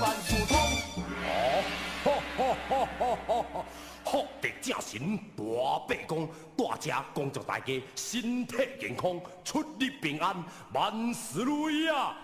万事通，哦，福德正神，大白公，大家恭祝大家身体健康，出入平安，万事如意啊！